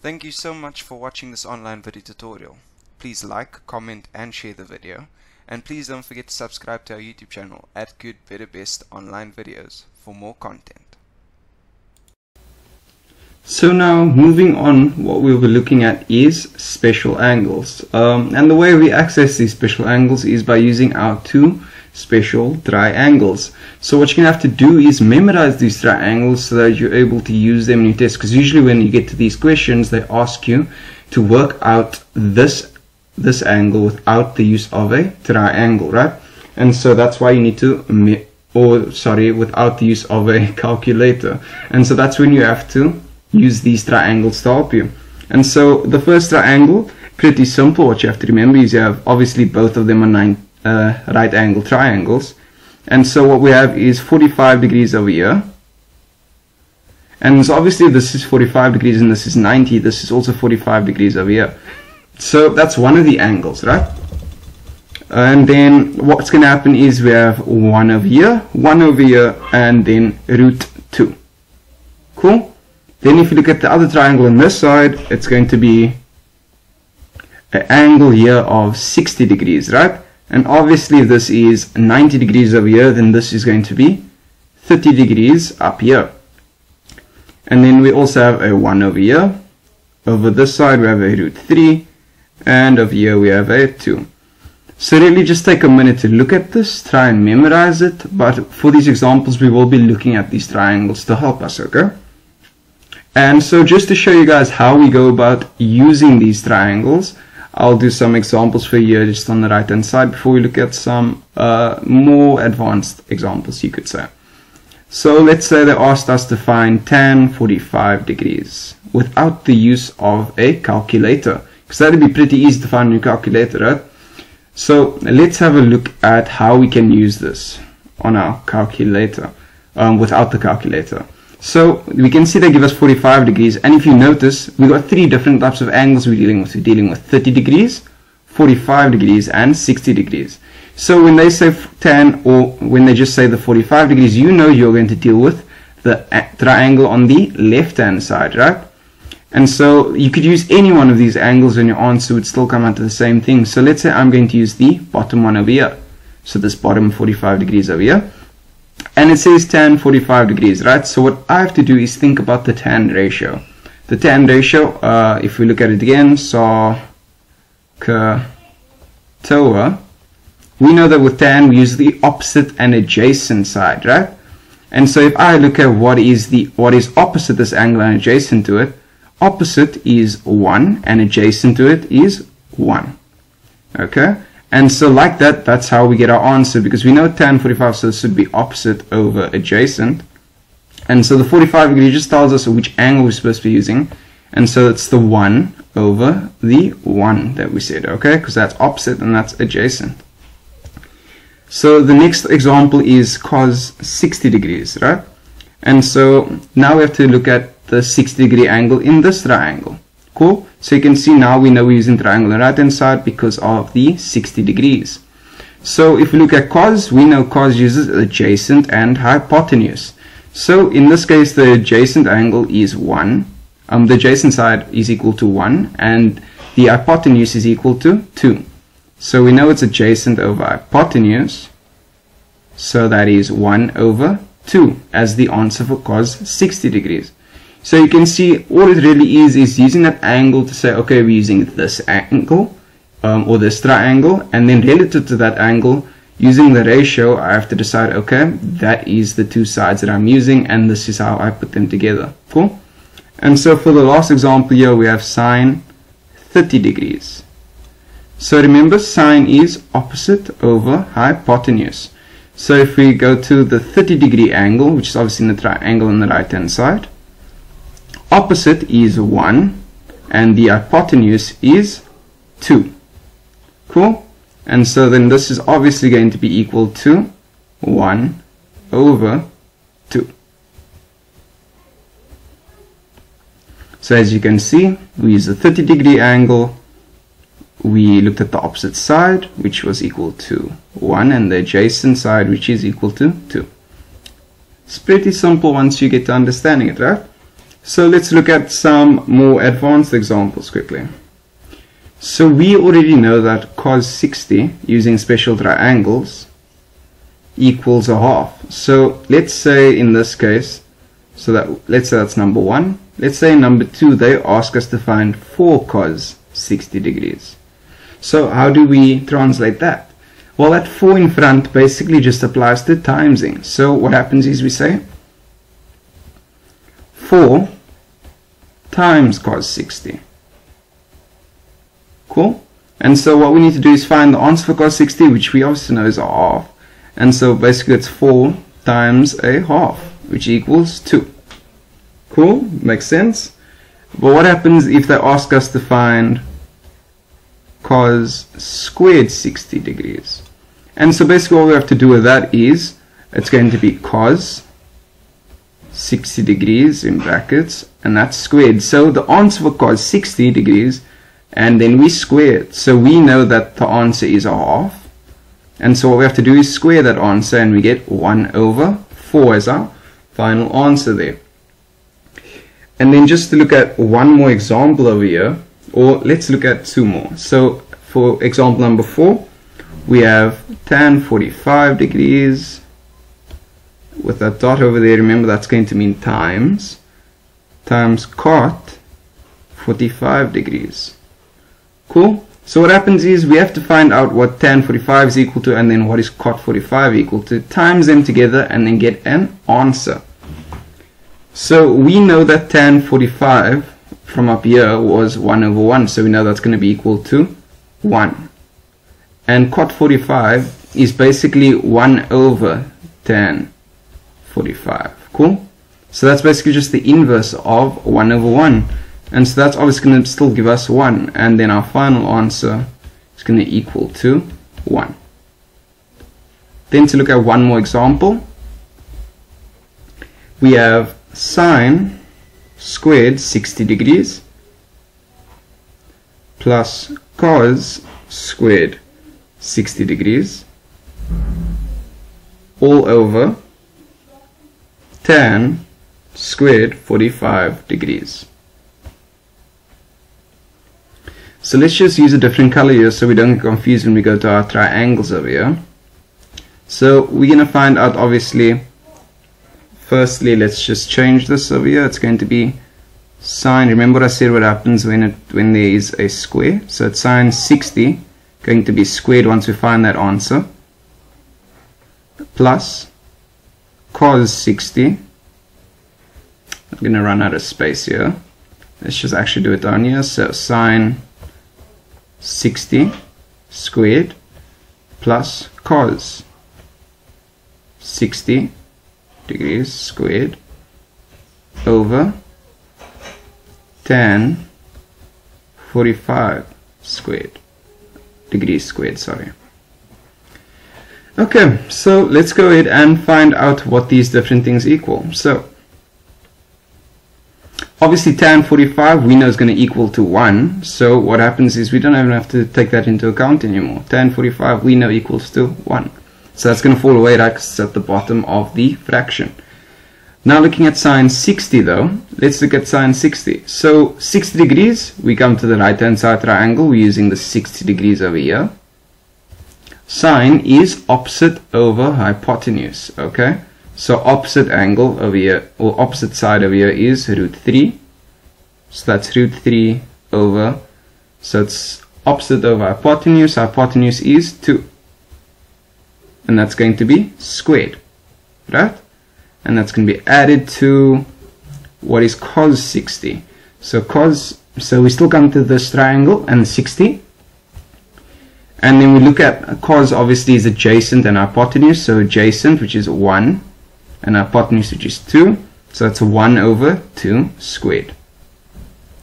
Thank you so much for watching this online video tutorial. Please like, comment and share the video. And please don't forget to subscribe to our YouTube channel at Good Better Best Online Videos for more content. So now moving on, what we'll be looking at is special angles. Um, and the way we access these special angles is by using our two special triangles. So what you're going to have to do is memorize these triangles so that you're able to use them in your test. Because usually when you get to these questions, they ask you to work out this this angle without the use of a triangle, right? And so that's why you need to, or sorry, without the use of a calculator. And so that's when you have to use these triangles to help you. And so the first triangle, pretty simple. What you have to remember is you have obviously both of them are nine uh, right angle triangles. And so what we have is 45 degrees over here. And so obviously this is 45 degrees and this is 90. This is also 45 degrees over here. So that's one of the angles, right? And then what's going to happen is we have one over here, one over here, and then root 2. Cool? Then if you look at the other triangle on this side, it's going to be an angle here of 60 degrees, right? And obviously if this is 90 degrees over here, then this is going to be 30 degrees up here. And then we also have a 1 over here. Over this side we have a root 3. And over here we have a 2. So really just take a minute to look at this, try and memorize it. But for these examples we will be looking at these triangles to help us, okay? And so just to show you guys how we go about using these triangles, I'll do some examples for you just on the right hand side before we look at some uh, more advanced examples you could say. So let's say they asked us to find tan 45 degrees without the use of a calculator because that'd be pretty easy to find in your calculator right? So let's have a look at how we can use this on our calculator um, without the calculator. So we can see they give us 45 degrees and if you notice we've got three different types of angles we're dealing with. We're dealing with 30 degrees, 45 degrees and 60 degrees. So when they say tan or when they just say the 45 degrees you know you're going to deal with the triangle on the left hand side right? And so you could use any one of these angles and your answer would still come out to the same thing. So let's say I'm going to use the bottom one over here. So this bottom 45 degrees over here and it says tan 45 degrees right? So what I have to do is think about the tan ratio. The tan ratio uh, if we look at it again saw toa we know that with tan we use the opposite and adjacent side right? And so if I look at what is the what is opposite this angle and adjacent to it opposite is 1 and adjacent to it is 1 okay and so like that, that's how we get our answer because we know tan 45, so this should be opposite over adjacent. And so the 45 degree just tells us which angle we're supposed to be using. And so it's the 1 over the 1 that we said, okay? Because that's opposite and that's adjacent. So the next example is cos 60 degrees, right? And so now we have to look at the 60 degree angle in this triangle. Cool. So you can see now we know we're using the right hand side because of the 60 degrees. So if we look at cos, we know cos uses adjacent and hypotenuse. So in this case, the adjacent angle is 1. Um, the adjacent side is equal to 1 and the hypotenuse is equal to 2. So we know it's adjacent over hypotenuse. So that is 1 over 2 as the answer for cos 60 degrees. So you can see all it really is is using that angle to say, okay, we're using this angle um, or this triangle, and then relative to that angle, using the ratio, I have to decide, okay, that is the two sides that I'm using, and this is how I put them together. Cool? And so for the last example here, we have sine 30 degrees. So remember, sine is opposite over hypotenuse. So if we go to the 30 degree angle, which is obviously in the triangle on the right hand side, opposite is 1 and the hypotenuse is 2 cool? And so then this is obviously going to be equal to 1 over 2 so as you can see we use a 30 degree angle. We looked at the opposite side which was equal to 1 and the adjacent side which is equal to 2 it's pretty simple once you get to understanding it right So let's look at some more advanced examples quickly. So we already know that cos 60 using special triangles equals a half. So let's say in this case, so that let's say that's number one. Let's say number two, they ask us to find 4 cos 60 degrees. So how do we translate that? Well, that 4 in front basically just applies to timesing. So what happens is we say 4 times cos 60. Cool? And so what we need to do is find the answer for cos 60, which we obviously know is a half. And so basically it's 4 times a half, which equals 2. Cool? Makes sense? But what happens if they ask us to find cos squared 60 degrees? And so basically all we have to do with that is it's going to be cos 60 degrees in brackets and that's squared. So the answer for cos 60 degrees and then we square it. So we know that the answer is a half. And so what we have to do is square that answer and we get 1 over 4 as our final answer there. And then just to look at one more example over here, or let's look at two more. So for example number 4, we have tan 45 degrees with that dot over there, remember that's going to mean times, times cot 45 degrees. Cool? So what happens is we have to find out what tan 45 is equal to and then what is cot 45 equal to, times them together and then get an answer. So we know that tan 45 from up here was 1 over 1, so we know that's going to be equal to 1. And cot 45 is basically 1 over tan 45. Cool? So that's basically just the inverse of 1 over 1. And so that's obviously going to still give us 1. And then our final answer is going to equal to 1. Then to look at one more example, we have sine squared 60 degrees plus cos squared 60 degrees all over tan squared 45 degrees. So let's just use a different color here so we don't get confused when we go to our triangles over here. So we're going to find out obviously, firstly let's just change this over here. It's going to be sine, remember what I said what happens when it when there is a square. So it's sine 60 going to be squared once we find that answer plus cos 60 I'm going to run out of space here. Let's just actually do it down here. So sine 60 squared plus cos 60 degrees squared over tan 45 squared degrees squared sorry okay so let's go ahead and find out what these different things equal so Obviously tan 45 we know is going to equal to 1, so what happens is we don't even have to take that into account anymore. Tan 45 we know equals to 1. So that's going to fall away right it's at the bottom of the fraction. Now looking at sine 60 though, let's look at sine 60. So 60 degrees, we come to the right hand side triangle, we're using the 60 degrees over here. Sine is opposite over hypotenuse, okay? So opposite angle over here, or opposite side over here is root 3. So that's root 3 over, so it's opposite over hypotenuse. Hypotenuse is 2. And that's going to be squared, right? And that's going to be added to what is cos 60. So cos, so we still come to this triangle and 60. And then we look at uh, cos obviously is adjacent and hypotenuse. So adjacent, which is 1 and hypotenuse which is 2 so that's 1 over 2 squared.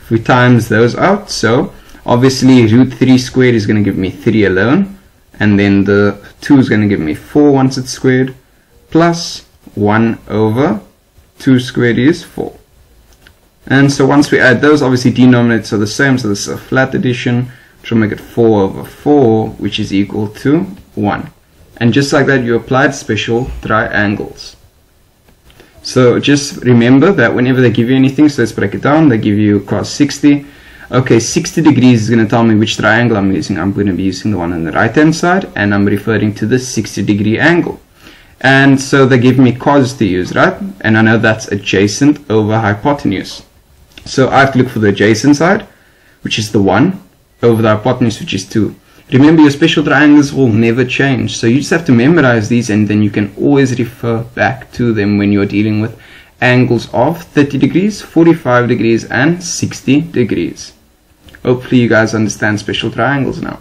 If we times those out so obviously root 3 squared is going to give me 3 alone. And then the 2 is going to give me 4 once it's squared plus 1 over 2 squared is 4 and so once we add those obviously denominators are the same. So this is a flat addition will make it 4 over 4 which is equal to 1 and just like that you applied special triangles So just remember that whenever they give you anything, so let's break it down, they give you cos 60. Okay, 60 degrees is going to tell me which triangle I'm using. I'm going to be using the one on the right hand side and I'm referring to the 60 degree angle. And so they give me cos to use, right? And I know that's adjacent over hypotenuse. So I have to look for the adjacent side, which is the 1, over the hypotenuse, which is 2. Remember, your special triangles will never change. So you just have to memorize these and then you can always refer back to them when you're dealing with angles of 30 degrees, 45 degrees, and 60 degrees. Hopefully you guys understand special triangles now.